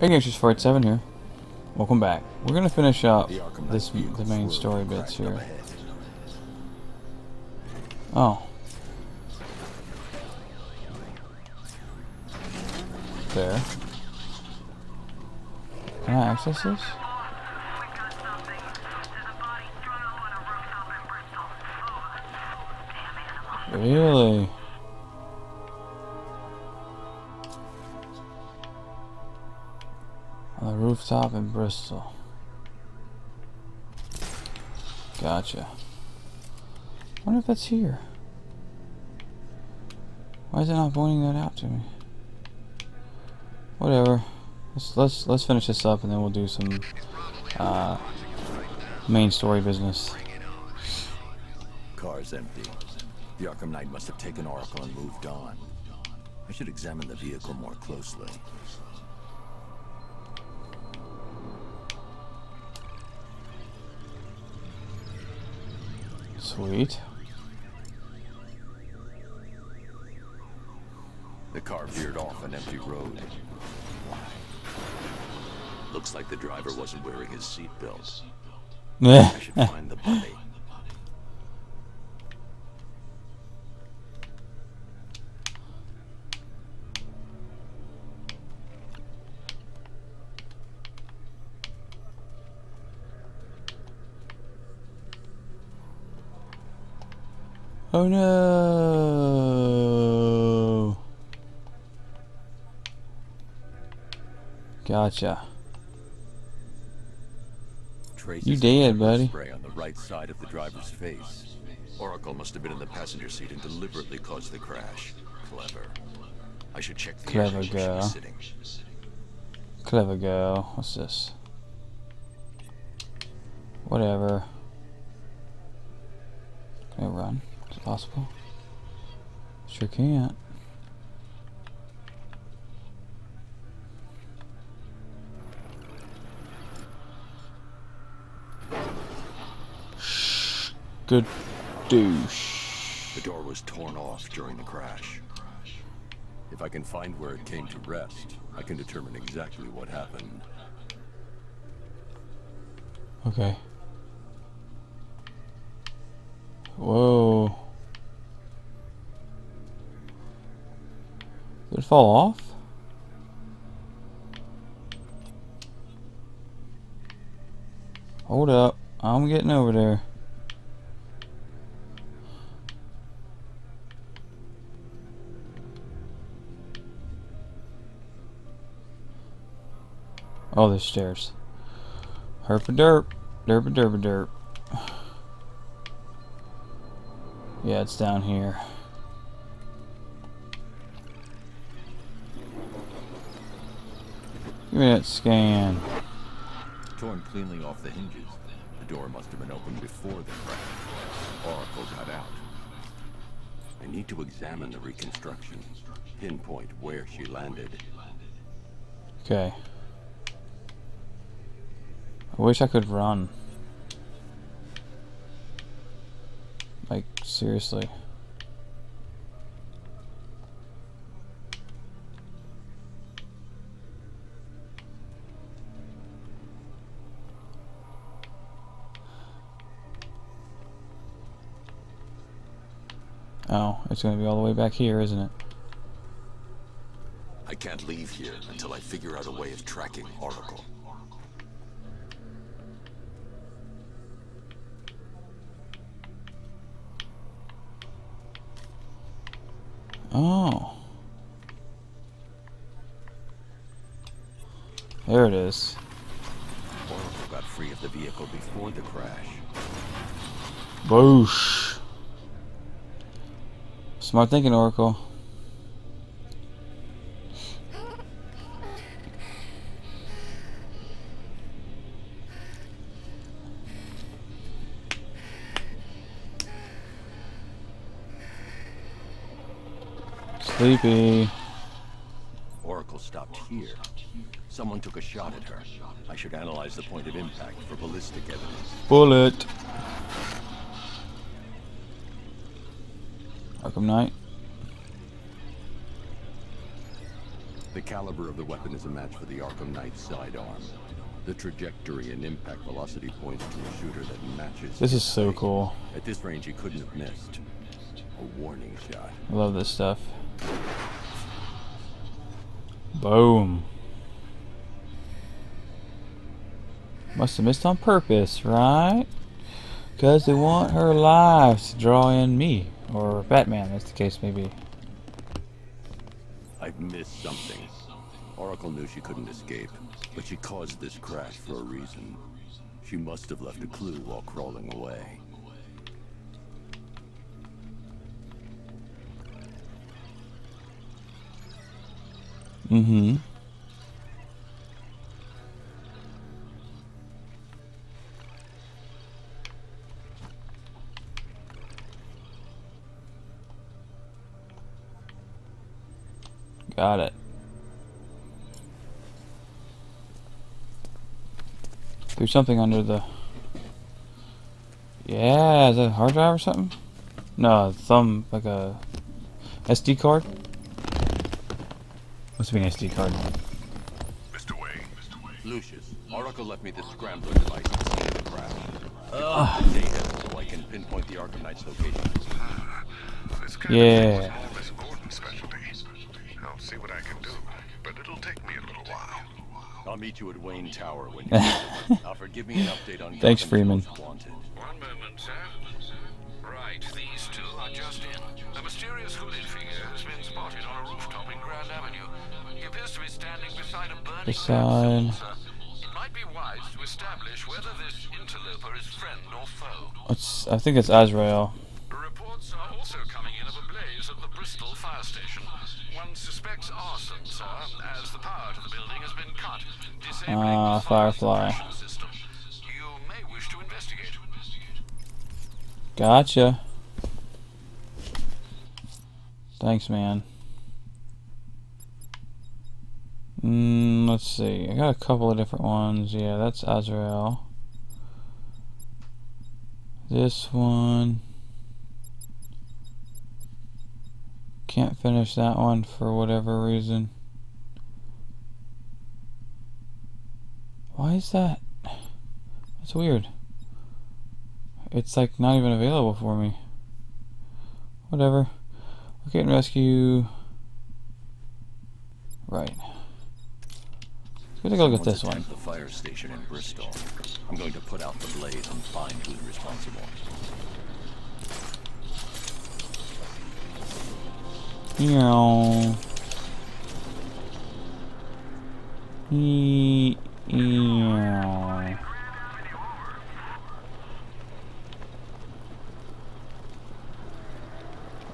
Hey guys, just Fight Seven here. Welcome back. We're gonna finish up this the main story bits here. Oh. There. Can I access this? Really? Rooftop in Bristol. Gotcha. wonder if that's here. Why is it not pointing that out to me? Whatever. Let's let's let's finish this up and then we'll do some uh, main story business. Car's empty. The Arkham Knight must have taken Oracle and moved on. I should examine the vehicle more closely. Sweet. The car veered off an empty road. Looks like the driver wasn't wearing his seatbelt. I should find the body. Oh no. Gotcha. Traces You dead, buddy. Spray on the right side of the driver's face. Oracle must have been in the passenger seat and deliberately caused the crash. Clever. I should check the Clever girl. sitting. Clever girl. What's this? Whatever. Can I run? Is it possible? Sure can't. Shh. Good douche. The door was torn off during the crash. If I can find where it came to rest, I can determine exactly what happened. Okay. Whoa. Did fall off? Hold up. I'm getting over there. Oh, there's stairs. Herp a derp. Derp a derp a derp. Yeah, it's down here. Give me that scan. Torn cleanly off the hinges. The door must have been opened before the crash. Oracle got out. I need to examine the reconstruction. Pinpoint where she landed. Okay. I wish I could run. Like, seriously. Oh, it's gonna be all the way back here, isn't it? I can't leave here until I figure out a way of tracking Oracle. Oh. There it is. Oracle got free of the vehicle before the crash. Boosh. Smart thinking, Oracle. Sleepy. Oracle stopped here. Someone took a shot at her. I should analyze the point of impact for ballistic evidence. Bullet. Arkham Knight. The caliber of the weapon is a match for the Arkham Knight's sidearm. The trajectory and impact velocity points to a shooter that matches. This is so cool. At this range, he couldn't have missed. A warning shot. I love this stuff. Boom. Must have missed on purpose, right? Because they want her live to draw in me. Or Batman, as the case may be. I've missed something. Oracle knew she couldn't escape, but she caused this crash for a reason. She must have left a clue while crawling away. Mm-hmm. Got it. There's something under the... Yeah, is that a hard drive or something? No, thumb, like a SD card? Must be an SD card. Mr. Wayne. Mr. Wayne. Lucius, Oracle left me the scrambler device at the scene of the crash. Ah. Ugh. so I can pinpoint the Arkham Knight's location. Ah, this kind Yeah. I'll see what I can do, but it'll take me a little while. I'll meet you at Wayne Tower when you Now forgive me an update on Thanks, Freeman. Wanted. One moment, sir. Right, these two are just in. A mysterious hooded figure has been spotted on a rooftop in Grand Avenue. He appears to be standing beside a burning Beside- It might be wise to establish whether this interloper is friend or foe. It's, I think it's Azrael. Reports are also coming in of a blaze at the Bristol fire station. One suspects arson, sir, as the power to the building has been cut, disabling Ah, the Firefly. system. You may wish to investigate. Gotcha. Thanks, man. Mm, let's see. I got a couple of different ones. Yeah, that's Azrael. This one. Can't finish that one for whatever reason. Why is that? That's weird. It's like not even available for me. Whatever. Okay, and rescue. Right. This one. the fire station in Bristol. I'm going to put out the blaze and find who's responsible. Meow. Meow.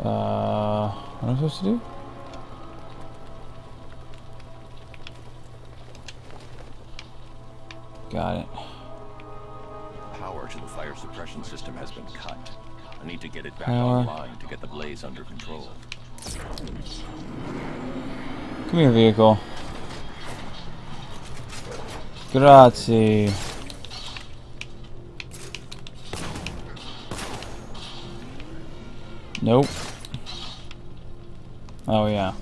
Uh, what am I supposed to do? Got it. Power to the fire suppression system has been cut. I need to get it back Power. online to get the blaze under control. Come here, vehicle. Grazie. Nope. Oh, yeah.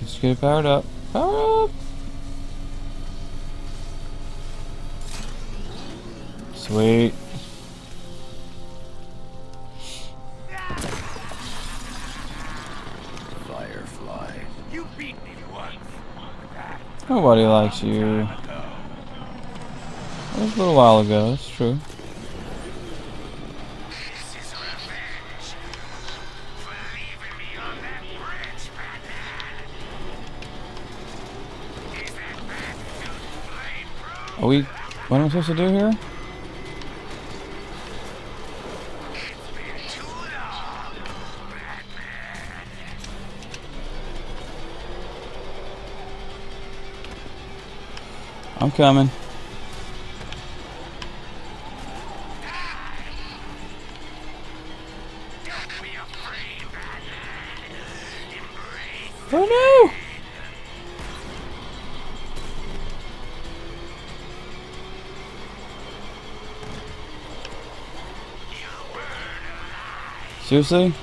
Let's get it powered up. Power up! Sweet. Firefly. You beat me once. Nobody likes you. That was a little while ago, that's true. This is revenge. For leaving me on that bridge, Batman. Is that Batsuit flame-proof? Are we... What am I supposed to do here? I'm coming. Oh no! Seriously?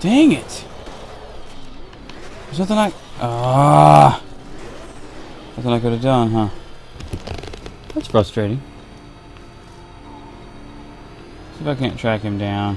Dang it! There's nothing I... Ah! Nothing I could have done, huh? That's frustrating. See if I can't track him down.